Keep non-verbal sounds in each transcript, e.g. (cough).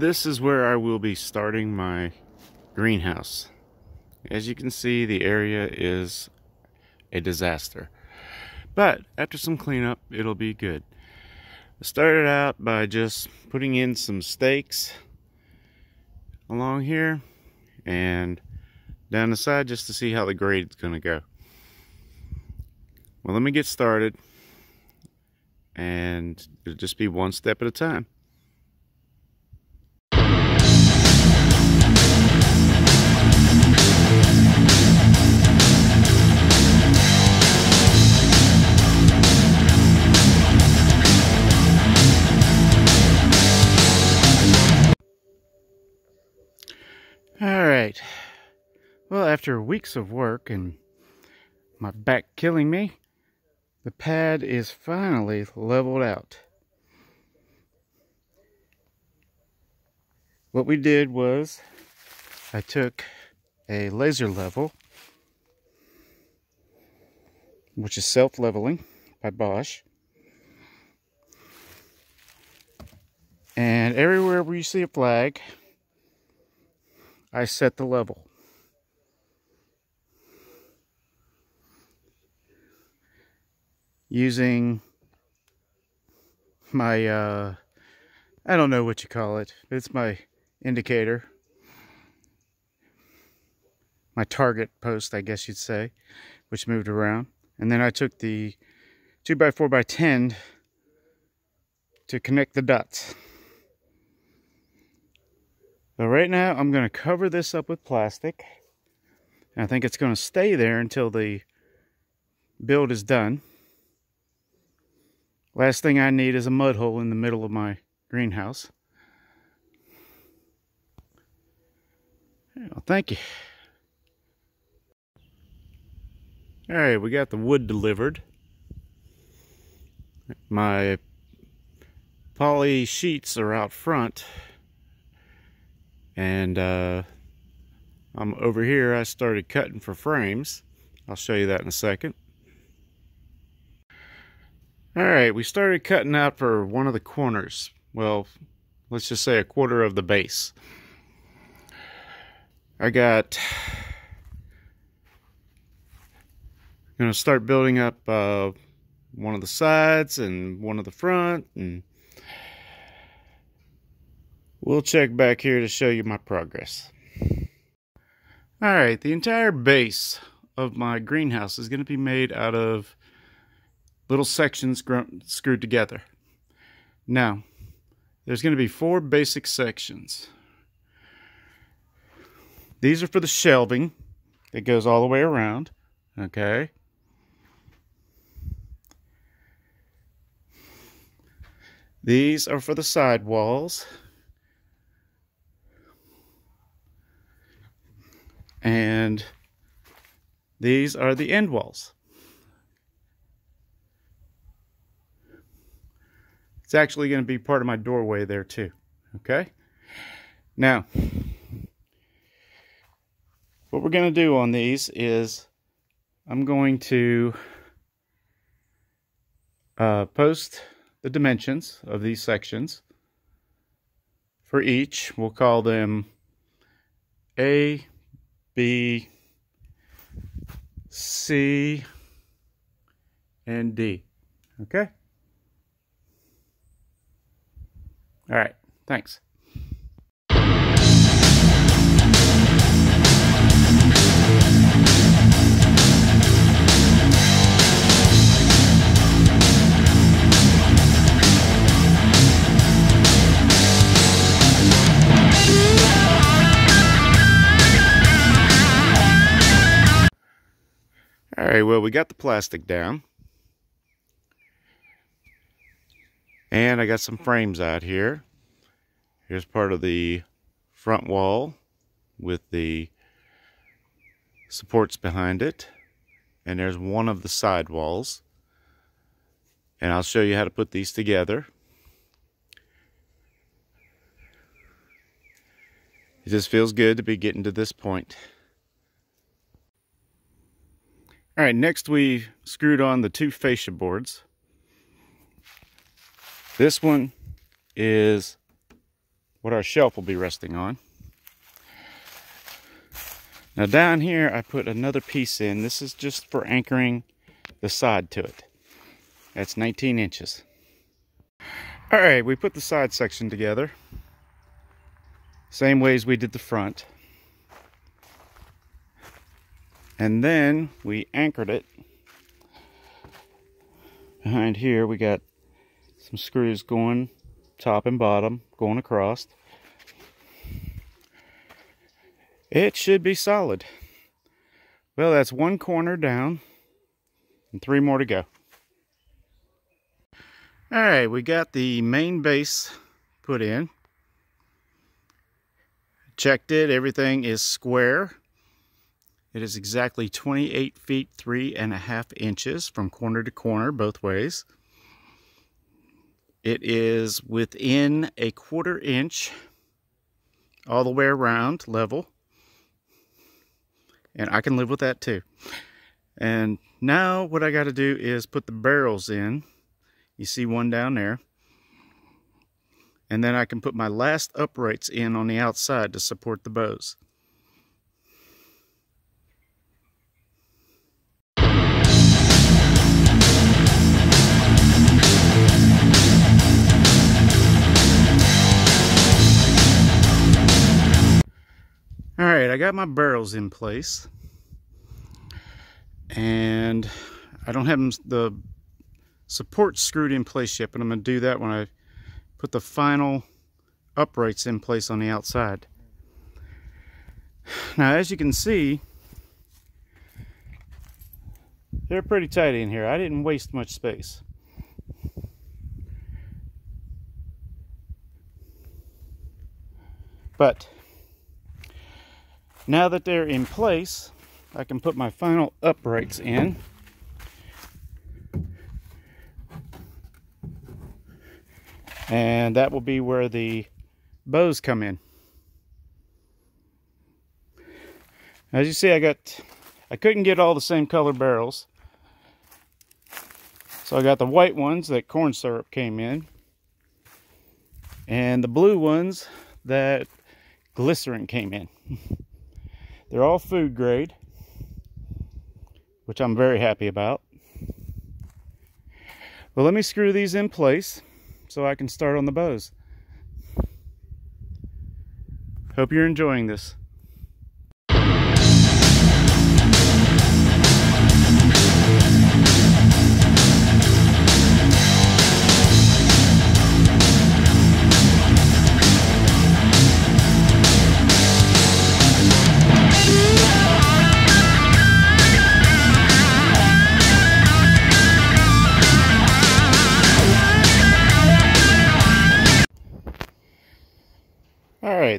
this is where I will be starting my greenhouse. As you can see, the area is a disaster. But after some cleanup, it'll be good. I started out by just putting in some stakes along here and down the side just to see how the grade is going to go. Well, let me get started and it'll just be one step at a time. Well, after weeks of work and my back killing me, the pad is finally leveled out. What we did was I took a laser level, which is self-leveling by Bosch. And everywhere where you see a flag, I set the level. Using my, uh, I don't know what you call it. It's my indicator. My target post, I guess you'd say, which moved around. And then I took the 2x4x10 to connect the dots. So right now I'm going to cover this up with plastic. And I think it's going to stay there until the build is done. Last thing I need is a mud hole in the middle of my greenhouse. Well, thank you. All right, we got the wood delivered. My poly sheets are out front and uh, I'm over here I started cutting for frames I'll show you that in a second alright we started cutting out for one of the corners well let's just say a quarter of the base I got I'm gonna start building up uh, one of the sides and one of the front and We'll check back here to show you my progress. Alright, the entire base of my greenhouse is going to be made out of little sections screwed together. Now, there's going to be four basic sections. These are for the shelving. It goes all the way around. Okay. These are for the side walls. And these are the end walls. It's actually going to be part of my doorway there too. Okay. Now, what we're going to do on these is I'm going to uh, post the dimensions of these sections for each. We'll call them A, B, C, and D. Okay? All right. Thanks. Alright, well, we got the plastic down. And I got some frames out here. Here's part of the front wall with the supports behind it. And there's one of the side walls. And I'll show you how to put these together. It just feels good to be getting to this point. All right, next we screwed on the two fascia boards. This one is what our shelf will be resting on. Now down here, I put another piece in. This is just for anchoring the side to it. That's 19 inches. All right, we put the side section together. Same way as we did the front. And then we anchored it. Behind here, we got some screws going top and bottom, going across. It should be solid. Well, that's one corner down and three more to go. All right, we got the main base put in. Checked it, everything is square. It is exactly 28 feet, three and a half inches from corner to corner, both ways. It is within a quarter inch all the way around level and I can live with that too. And now what I got to do is put the barrels in. You see one down there. And then I can put my last uprights in on the outside to support the bows. All right, I got my barrels in place. And I don't have the support screwed in place yet, but I'm going to do that when I put the final uprights in place on the outside. Now, as you can see, they're pretty tight in here. I didn't waste much space. But now that they're in place, I can put my final uprights in. And that will be where the bows come in. As you see, I got, I couldn't get all the same color barrels. So I got the white ones that corn syrup came in. And the blue ones that glycerin came in. (laughs) They're all food grade, which I'm very happy about. Well, let me screw these in place so I can start on the bows. Hope you're enjoying this.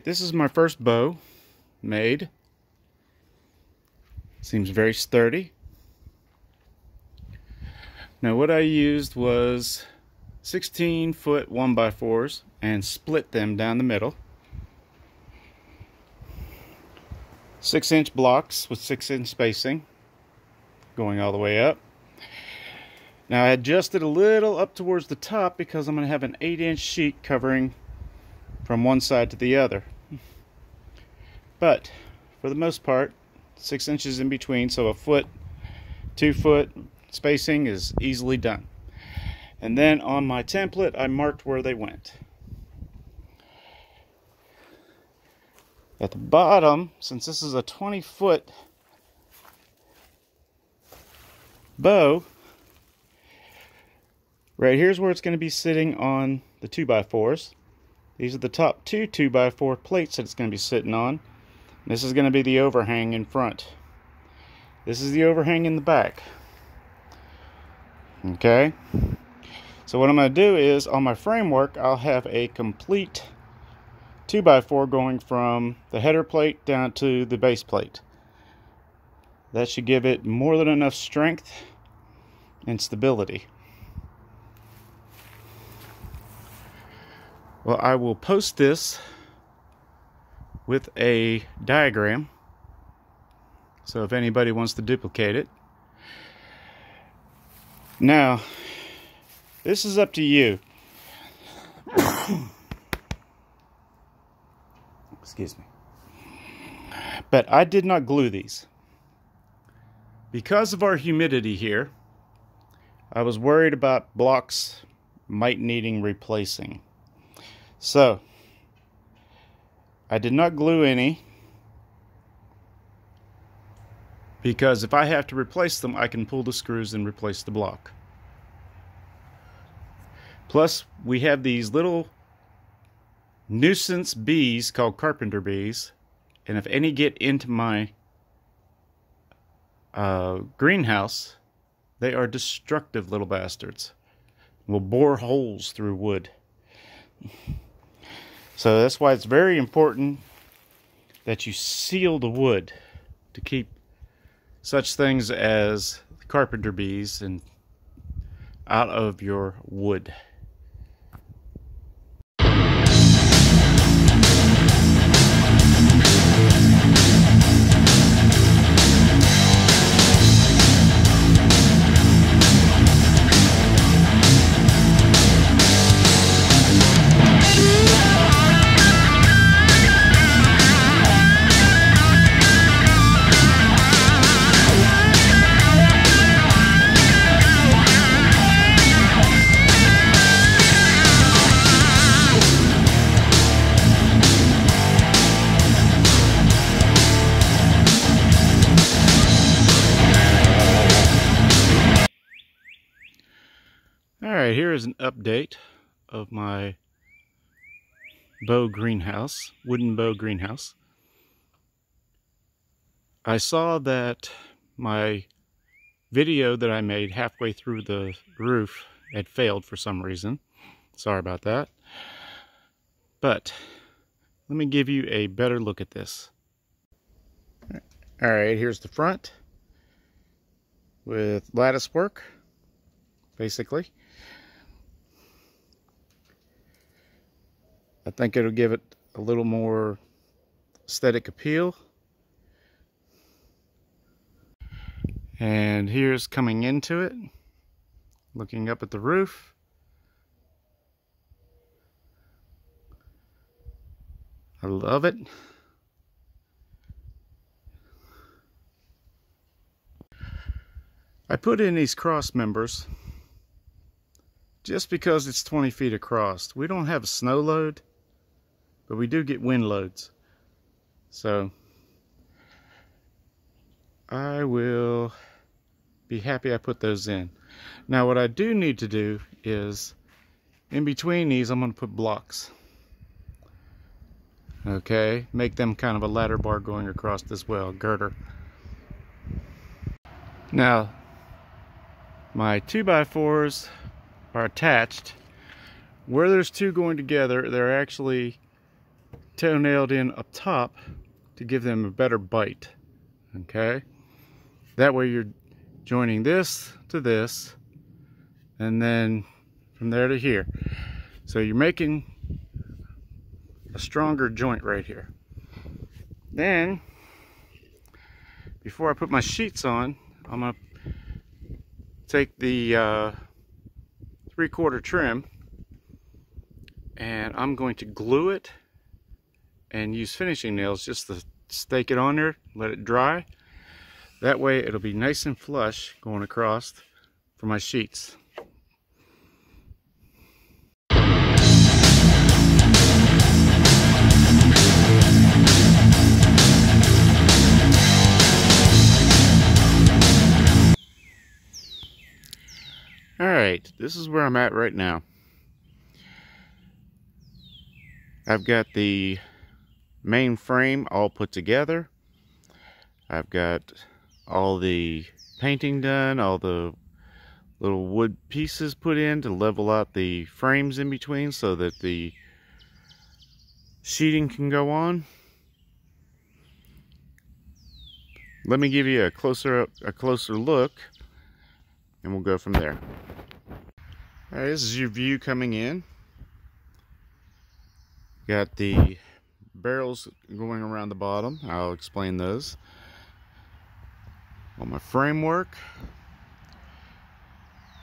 This is my first bow made. Seems very sturdy. Now what I used was 16 foot 1x4s and split them down the middle. 6 inch blocks with 6 inch spacing going all the way up. Now I adjusted a little up towards the top because I'm going to have an 8 inch sheet covering from one side to the other. But for the most part, six inches in between, so a foot, two foot spacing is easily done. And then on my template, I marked where they went. At the bottom, since this is a 20 foot bow, right here's where it's going to be sitting on the 2x4s. These are the top two 2x4 plates that it's going to be sitting on. This is going to be the overhang in front. This is the overhang in the back. Okay. So what I'm going to do is on my framework, I'll have a complete 2x4 going from the header plate down to the base plate. That should give it more than enough strength and stability. Well, I will post this with a diagram. So if anybody wants to duplicate it. Now, this is up to you. (coughs) Excuse me. But I did not glue these. Because of our humidity here, I was worried about blocks might needing replacing. So, I did not glue any because if I have to replace them, I can pull the screws and replace the block. Plus, we have these little nuisance bees called carpenter bees, and if any get into my uh, greenhouse, they are destructive little bastards. Will bore holes through wood. So that's why it's very important that you seal the wood to keep such things as carpenter bees and out of your wood. Alright, here is an update of my bow greenhouse, wooden bow greenhouse. I saw that my video that I made halfway through the roof had failed for some reason. Sorry about that. But let me give you a better look at this. Alright, here's the front with lattice work, basically. I think it'll give it a little more aesthetic appeal. And here's coming into it, looking up at the roof. I love it. I put in these cross members just because it's 20 feet across. We don't have a snow load but we do get wind loads. So I will be happy I put those in. Now what I do need to do is in between these I'm going to put blocks. Okay, make them kind of a ladder bar going across as well, girder. Now my 2x4s are attached. Where there's two going together, they're actually toe-nailed in up top to give them a better bite okay? That way you're joining this to this and then from there to here. So you're making a stronger joint right here. Then before I put my sheets on I'm gonna take the uh, three-quarter trim and I'm going to glue it and use finishing nails just to stake it on there, let it dry. That way it'll be nice and flush going across for my sheets. Alright, this is where I'm at right now. I've got the main frame all put together. I've got all the painting done, all the little wood pieces put in to level out the frames in between so that the sheeting can go on. Let me give you a closer a closer look and we'll go from there. All right, this is your view coming in. Got the barrels going around the bottom. I'll explain those. On my framework.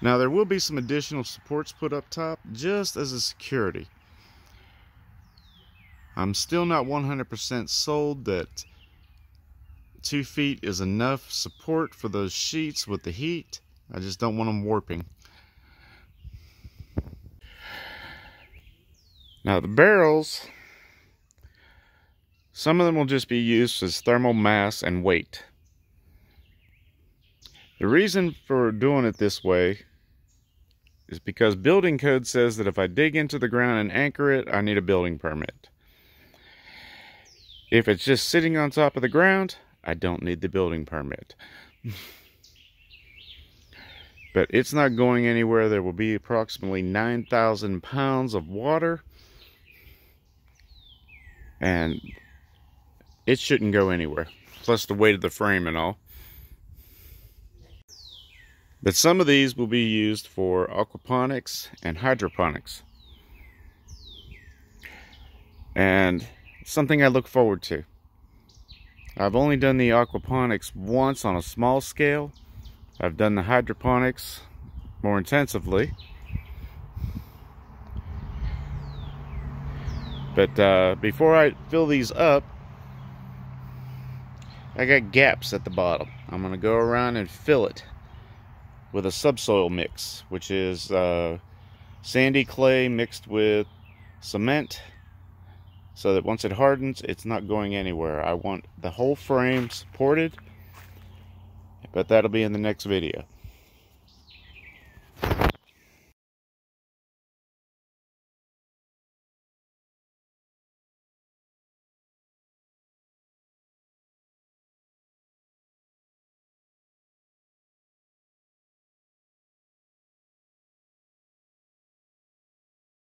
Now there will be some additional supports put up top just as a security. I'm still not 100% sold that two feet is enough support for those sheets with the heat. I just don't want them warping. Now the barrels, some of them will just be used as thermal mass and weight. The reason for doing it this way is because building code says that if I dig into the ground and anchor it, I need a building permit. If it's just sitting on top of the ground, I don't need the building permit. (laughs) but it's not going anywhere. There will be approximately 9,000 pounds of water. And it shouldn't go anywhere. Plus the weight of the frame and all. But some of these will be used for aquaponics and hydroponics. And something I look forward to. I've only done the aquaponics once on a small scale. I've done the hydroponics more intensively. But uh, before I fill these up, I got gaps at the bottom. I'm going to go around and fill it with a subsoil mix, which is uh, sandy clay mixed with cement so that once it hardens, it's not going anywhere. I want the whole frame supported, but that'll be in the next video.